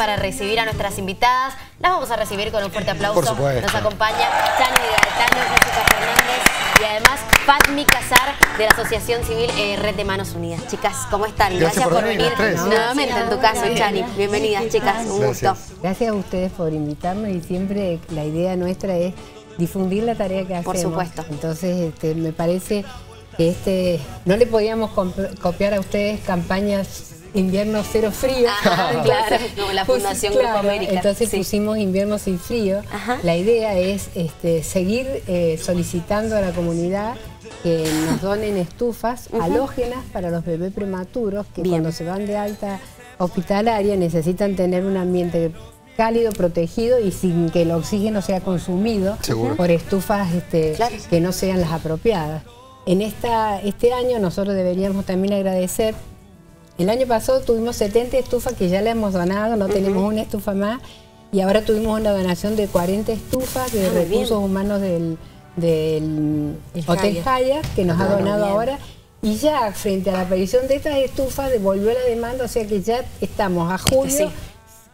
para recibir a nuestras invitadas. Las vamos a recibir con un fuerte aplauso. Por supuesto. Nos acompaña Chani Gaetano, Jessica Fernández y además Fatmi Casar de la Asociación Civil eh, Red de Manos Unidas. Chicas, ¿cómo están? Gracias por venir, nuevamente en tu caso, Chani. Bienvenidas, chicas. Un gusto. Gracias. A ustedes por invitarnos y siempre la idea nuestra es difundir la tarea que hacemos. Por supuesto. Entonces, este, me parece que este no le podíamos copiar a ustedes campañas invierno cero frío. Claro, como la Fundación Grupo América, Entonces sí. pusimos invierno sin frío. Ajá. La idea es este, seguir eh, solicitando a la comunidad que nos donen estufas halógenas para los bebés prematuros que Bien. cuando se van de alta hospitalaria necesitan tener un ambiente cálido, protegido y sin que el oxígeno sea consumido Seguro. por estufas este, Claro. que no sean las apropiadas. En esta, este año nosotros deberíamos también agradecer el año pasado tuvimos 70 estufas que ya le hemos donado, no tenemos una estufa más. Y ahora tuvimos una donación de 40 estufas de Ah, recursos bien. humanos del, del El Hotel Hyatt. Que nos Ah, ha muy donado bien. ahora. Y ya frente a la aparición de estas estufas devolvió la demanda, o sea que ya estamos a julio Sí.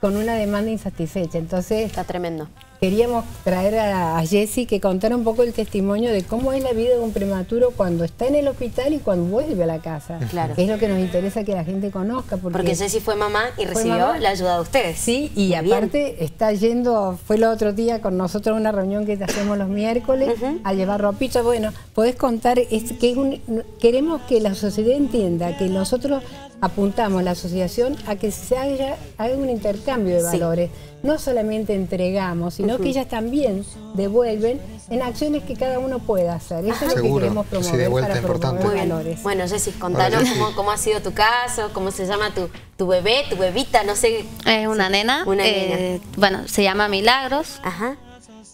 Con una demanda insatisfecha. Entonces Está tremendo. queríamos traer a, a Jessy que contara un poco el testimonio de cómo es la vida de un prematuro cuando está en el hospital y cuando vuelve a la casa. Claro. Que es lo que nos interesa que la gente conozca. Porque, Porque Ceci fue mamá y recibió mamá. la ayuda de ustedes. Sí, y Muy bien. aparte está yendo, fue el otro día con nosotros a una reunión que hacemos los miércoles a llevar ropita. Bueno, podés contar, es que es un- queremos que la sociedad entienda que nosotros apuntamos la asociación a que se haga, haga un intercambio de Sí. valores. No solamente entregamos, sino que ellas también devuelven en acciones que cada uno pueda hacer. Eso es lo que Seguro. queremos Sí, de promover vuelta, para importante. promover Muy bien. valores. Bueno, Jessy, contanos Hola, cómo, cómo ha sido tu caso, cómo se llama tu, tu bebé, tu bebita, no sé. Es una nena. Una eh, Bueno, se llama Milagros. Ajá.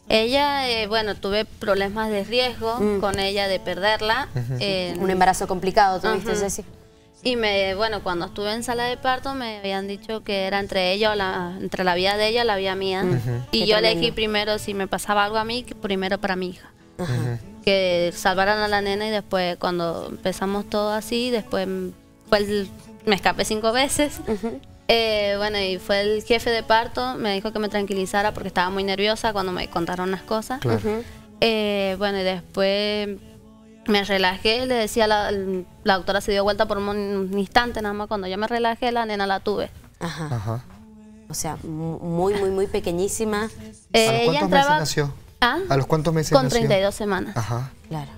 Ella, eh, bueno, tuve problemas de riesgo Mm. con ella de perderla. eh, Un embarazo complicado tuviste, Ujú. Jessy. Y me, bueno, cuando estuve en sala de parto me habían dicho que era entre ella o la, entre la vida de ella y la vida mía. Y Qué yo tremendo. elegí primero si me pasaba algo a mí, primero para mi hija. Que salvaran a la nena y después cuando empezamos todo así, después fue el- me escapé cinco veces. Eh, bueno, y fue el jefe de parto, me dijo que me tranquilizara porque estaba muy nerviosa cuando me contaron las cosas. Claro. Eh, bueno, y después me relajé, le decía, a la, la doctora se dio vuelta por un, un instante nada más, cuando yo me relajé, la nena la tuve. Ajá. Ajá. O sea, mu- muy, muy, muy pequeñísima. Eh, ¿A los cuántos entraba- meses nació? ¿Ah? ¿A los cuántos meses Con nació? 32 semanas. Ajá. Claro.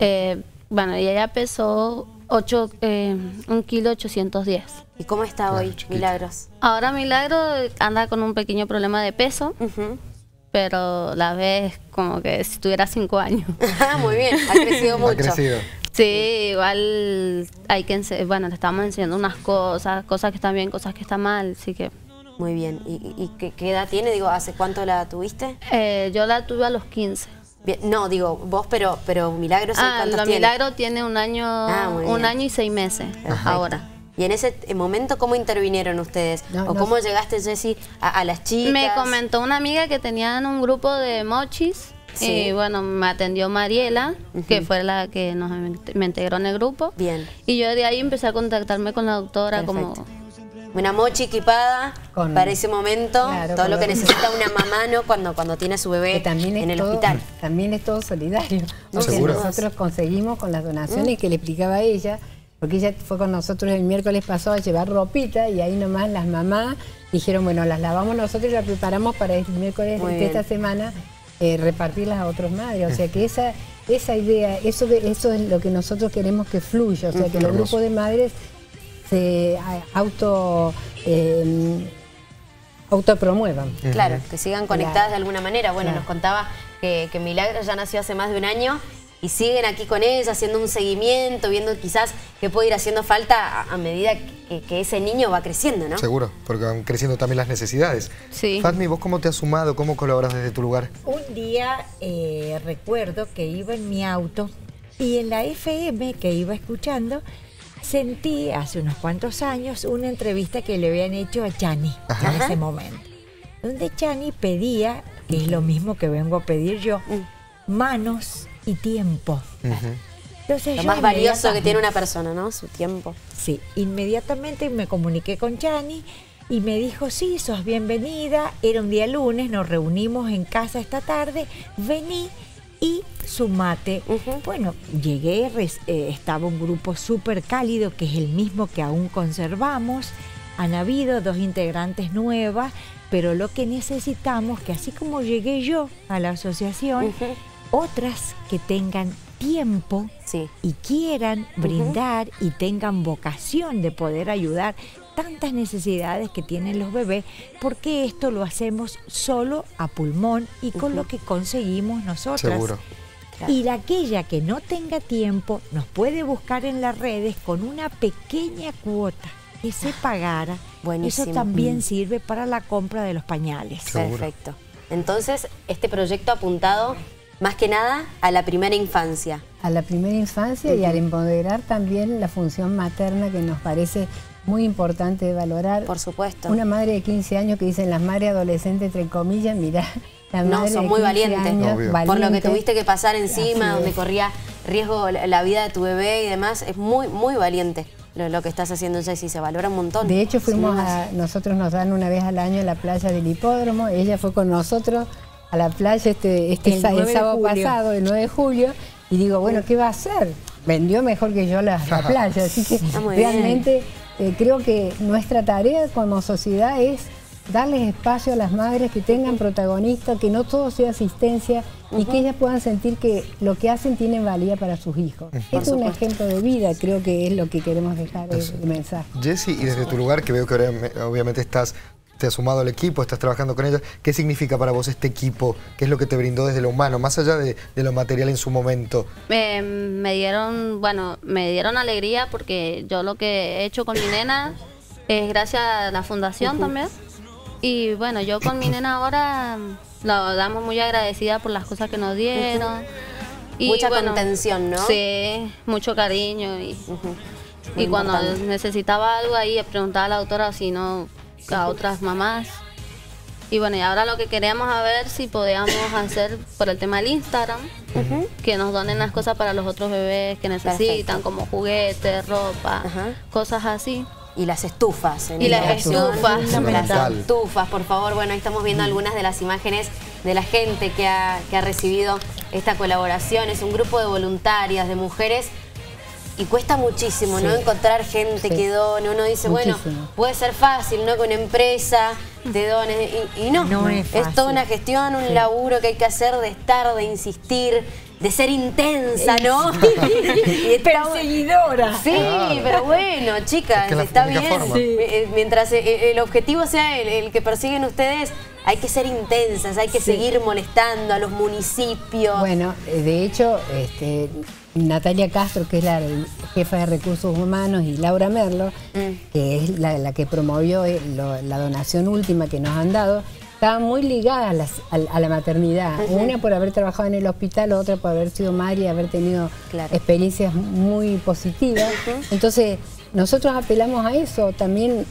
Eh, bueno, y ella pesó 8, eh, un kilo 810. ¿Y cómo está Claro, hoy, chiquita. Milagros? Ahora Milagro anda con un pequeño problema de peso, Ujú. Pero la ves como que si tuviera 5 años. Ah, muy bien, ha crecido mucho. Ha crecido. Sí, igual hay que, bueno, le estamos enseñando unas cosas, cosas que están bien, cosas que están mal, así que Muy bien. ¿Y, y- qué, qué edad tiene? Digo, ¿hace cuánto la tuviste? eh, yo la tuve a los 15. Bien, No, digo, vos, pero, pero Milagros, Ah, ¿cuántos tiene? Milagro tiene un año, Ah, un año y seis meses Perfecto. ahora. Y en ese momento, ¿cómo intervinieron ustedes? No, ¿O no cómo sé. llegaste, Jessy, a, a las chicas? Me comentó una amiga que tenían un grupo de mochis. Sí. Y bueno, me atendió Mariela, que fue la que nos, me integró en el grupo. Bien. Y yo de ahí empecé a contactarme con la doctora como... Una mochi equipada Con- para ese momento, Claro, todo lo que necesita una mamá, ¿no? Cuando, cuando tiene a su bebé también en el todo, hospital. También es todo solidario. No, Porque seguro. nosotros conseguimos con las donaciones que le explicaba a ella, porque ella fue con nosotros el miércoles pasado a llevar ropita y ahí nomás las mamás dijeron, bueno, las lavamos nosotros y las preparamos para el miércoles Muy de bien. esta semana eh, repartirlas a otros madres. O sea que esa, esa idea, eso, de- eso es lo que nosotros queremos que fluya. O sea que los grupos de madres se auto... eh, autopromuevan. Claro, que sigan conectadas Claro. de alguna manera. Bueno, Claro. nos contaba que, que Milagros ya nació hace más de un año y siguen aquí con ella, haciendo un seguimiento, viendo quizás qué puede ir haciendo falta a, a medida que, que ese niño va creciendo, ¿no? Seguro, porque van creciendo también las necesidades. Sí. Fatmi, ¿vos cómo te has sumado? ¿Cómo colaboras desde tu lugar? Un día eh, recuerdo que iba en mi auto y en la FM que iba escuchando sentí hace unos cuantos años una entrevista que le habían hecho a Chani Ajá. en ese momento, donde Chani pedía, que es lo mismo que vengo a pedir yo, manos y tiempo. Entonces Lo más valioso que inmediatamente- tiene una persona, ¿no? Su tiempo. Sí, inmediatamente me comuniqué con Chani Y me dijo, sí, sos bienvenida. Era un día lunes, nos reunimos en casa esta tarde. Vení y sumate. Bueno, llegué, res- eh, estaba un grupo súper cálido, que es el mismo que aún conservamos. Han habido dos integrantes nuevas, pero lo que necesitamos, que así como llegué yo a la asociación, otras que tengan tiempo Sí. y quieran brindar y tengan vocación de poder ayudar tantas necesidades que tienen los bebés, porque esto lo hacemos solo a pulmón y con lo que conseguimos nosotras. Seguro. Claro. Y la aquella que no tenga tiempo nos puede buscar en las redes con una pequeña cuota que se pagara. Buenísimo. Eso también sirve para la compra de los pañales. Seguro. Perfecto. Entonces, este proyecto apuntado más que nada a la primera infancia. a la primera infancia y al empoderar también la función materna que nos parece muy importante de valorar. Por supuesto. Una madre de 15 años que dicen las madres adolescentes, entre comillas, mira, la No, madre de muy 15 valiente. años. Por lo que tuviste que pasar encima, donde corría riesgo la vida de tu bebé y demás, es muy, muy valiente lo, lo que estás haciendo, Jessy. Se valora un montón. De hecho, fuimos a, nosotros nos dan una vez al año en la playa del hipódromo, ella fue con nosotros a la playa este, este El sa- el 9 de sábado julio. pasado, el 9 de julio, y digo, bueno, ¿qué va a hacer? Vendió mejor que yo la, la playa, así que realmente eh, creo que nuestra tarea como sociedad es darles espacio a las madres que tengan protagonistas, que no todo sea asistencia y que ellas puedan sentir que lo que hacen tiene valía para sus hijos. Por Es un ejemplo de vida, creo que es lo que queremos dejar el, mensaje. Jessy, y desde tu lugar, que veo que obviamente estás, te has sumado al equipo, estás trabajando con ella, ¿qué significa para vos este equipo? ¿Qué es lo que te brindó desde lo humano, más allá de, de lo material en su momento? Eh, me dieron, bueno, me dieron alegría porque yo lo que he hecho con mi nena es gracias a la fundación también. Y bueno, yo con mi nena ahora mm, la damos muy agradecida por las cosas que nos dieron. Y Mucha bueno, contención, ¿no? Sí, mucho cariño. Y, y Muy cuando importante. necesitaba algo ahí, preguntaba a la autora si no a otras mamás. Y bueno, y ahora lo que queríamos a ver si podíamos hacer por el tema del Instagram, que nos donen las cosas para los otros bebés que necesitan, como juguetes, ropa, cosas así. Y las estufas. en Y las estufas. Las estufas, por favor. Bueno, ahí estamos viendo algunas de las imágenes de la gente que ha, que ha recibido esta colaboración. Es un grupo de voluntarias, de mujeres. Y cuesta muchísimo, ¿no? Encontrar gente Sí. que done. Uno dice, bueno, puede ser fácil, ¿no? Que una empresa te done. Y, y no, No es toda una gestión, un laburo que hay que hacer de estar, de insistir, de ser intensa, ¿no? y estamos- Perseguidora. Sí, pero bueno, chicas, Es que está bien. Eh, eh, Mientras eh, el objetivo sea el, el que persiguen ustedes, hay que ser intensas, hay que Sí. seguir molestando a los municipios. Bueno, eh, de hecho, este, Natalia Castro, que es la jefa de recursos humanos, y Laura Merlo, Mm. que es la, la que promovió eh, lo- la donación última que nos han dado, estaban muy ligadas a, las- a- a la maternidad. Una por haber trabajado en el hospital, otra por haber sido madre y haber tenido Claro. experiencias muy positivas. Entonces, nosotros apelamos a eso también.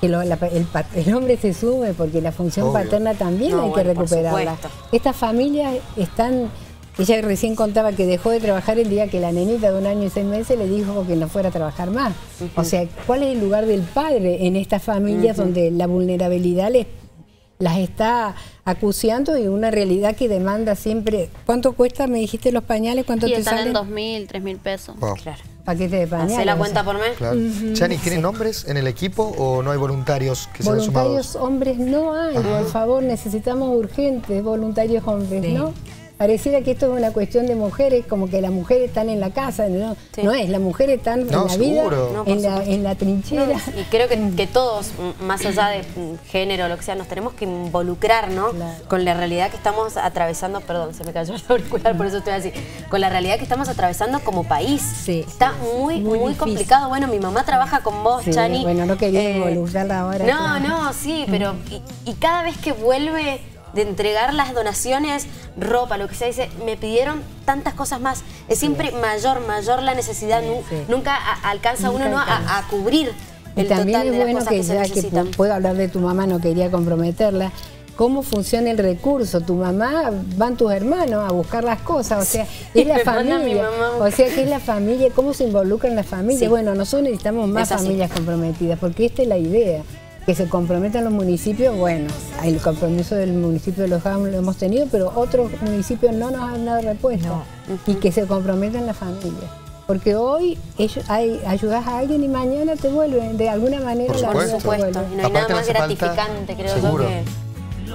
Que lo- la- el, el hombre se sume porque la función Obvio. paterna también No, hay que bueno, recuperarla. Estas familias están, ella recién contaba que dejó de trabajar el día que la nenita de un año y seis meses le dijo que no fuera a trabajar más. O sea, ¿cuál es el lugar del padre en estas familias donde la vulnerabilidad les, las está acuciando y una realidad que demanda siempre... ¿Cuánto cuesta, me dijiste, los pañales? ¿Cuánto Y te están salen? en dos mil, tres mil pesos. Wow. Claro. Paquete de pañales. ¿Hace la o cuenta sea. por mes? Claro. Chani, ¿tienen nombres en el equipo o no hay voluntarios que se han sumado? Voluntarios hombres no hay, por favor, necesitamos urgentes voluntarios hombres, Sí. ¿no? Pareciera que esto es una cuestión de mujeres, como que las mujeres están en la casa, no, Sí. no es, las mujeres están No, en la vida, seguro. No, por en, la, supuesto. en la trinchera. Y creo que, que todos, más allá de género o lo que sea, nos tenemos que involucrar, ¿no? Claro. Con la realidad que estamos atravesando, perdón, se me cayó el auricular, por eso estoy así, con la realidad que estamos atravesando como país. Sí, Está sí, muy, muy, complicado. Bueno, mi mamá trabaja con vos, Sí, Chani. bueno, no quería Eh, involucrarla ahora, No, claro. no, sí, pero y, y cada vez que vuelve de entregar las donaciones, ropa, lo que sea, dice, me pidieron tantas cosas más. Es siempre mayor, mayor la necesidad. sí. Nunca a- alcanza Nunca uno ¿no? alcanza. a, a cubrir Y el también total es de las bueno cosas que, que, se ya que necesitan. puedo hablar de tu mamá, no quería comprometerla. ¿Cómo funciona el recurso? Tu mamá, van tus hermanos a buscar las cosas, o sea, es la familia. O sea, que es la familia, cómo se involucran las familias. Sí. Bueno, nosotros necesitamos más familias comprometidas, porque esta es la idea. Que se comprometan los municipios, bueno, el compromiso del municipio de Los lo hemos tenido, pero otros municipios no nos han dado respuesta. Y que se comprometan las familias. Porque hoy ellos, hay, ayudas a alguien y mañana te vuelven, de alguna manera Por la supuesto. vida Por te supuesto. vuelve. Y no hay Aparte nada más falta- gratificante, creo Seguro. yo, que, que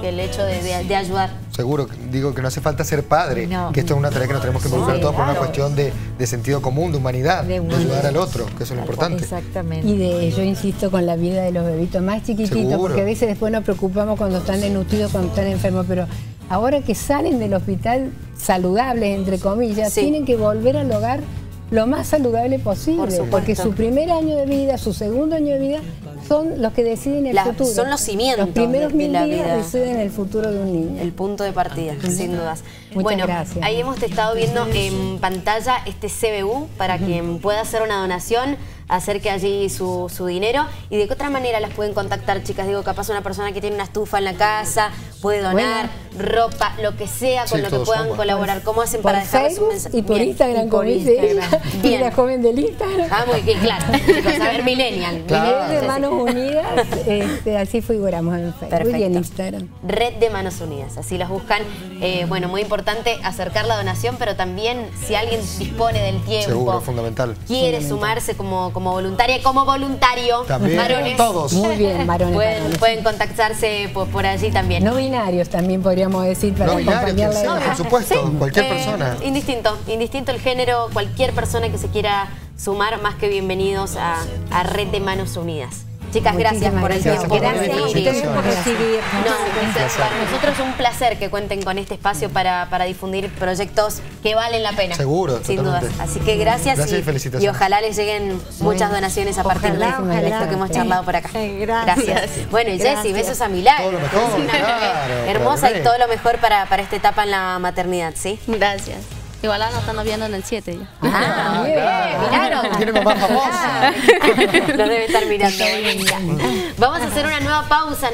el hecho de, de- de ayudar. Seguro, digo que no hace falta ser padre, No. que esto es una tarea que nos tenemos que involucrar Sí, todos por una cuestión de, de sentido común, de humanidad, De humanidad. ayudar al otro, que eso es lo importante. Exactamente. Y de, yo insisto con la vida de los bebitos más chiquititos, Seguro. porque a veces después nos preocupamos cuando están desnutridos, cuando están enfermos, pero ahora que salen del hospital saludables, entre comillas, Sí. tienen que volver al hogar lo más saludable posible, Por porque su primer año de vida, su segundo año de vida, son los que deciden el La- futuro. son los cimientos Los primeros de- de la días vida. deciden el futuro de un niño. El punto de partida, sin dudas. Muchas bueno, gracias. ahí hemos estado viendo en pantalla este CBU para quien pueda hacer una donación, acerque allí su, su dinero. ¿Y de qué otra manera las pueden contactar, chicas? Digo, capaz una persona que tiene una estufa en la casa, puede donar ropa, lo que sea, con Sí, lo que puedan colaborar. ¿Cómo hacen por para un Facebook mensaje? y por Bien. Instagram, Y como dice y la joven del Instagram. Ah, muy bien, claro. Chicos, a ver, millennial. Claro. millennial, Red de. Manos Unidas, este, así figuramos en Facebook y en Perfecto. Instagram. Red de Manos Unidas, así las buscan. Eh, bueno, muy importante acercar la donación, pero también si alguien dispone del tiempo, Seguro, fundamental. quiere sumarse como, como voluntaria, como voluntario, También, varones, todos. Muy bien, varones. pueden, varones. pueden contactarse por, por allí también. No binarios también podríamos decir para No binario, quien acompañar la sea, por supuesto, cualquier Eh, persona. Indistinto, indistinto el género, cualquier persona que se quiera sumar, más que bienvenidos a, a Red de Manos Unidas. Chicas, gracias por el gracias tiempo. Gracias para nosotros es un placer que cuenten con este espacio para, para difundir proyectos que valen la pena. Seguro, sin totalmente. dudas. Así que gracias, Gracias y y, felicitaciones. y ojalá les lleguen muchas donaciones a partir Ojalá, de ojalá. esto que hemos charlado por acá. Gracias. Bueno, y Jessy, besos a Milagro. Todo lo mejor, claro, hermosa y todo lo mejor para, para esta etapa en la maternidad, ¿sí? Gracias. Igual ahora nos están viendo en el 7 ya. Ah, bien, Milagro. Tiene mamá famosa. Los debe estar mirando. Vamos a hacer una nueva pausa.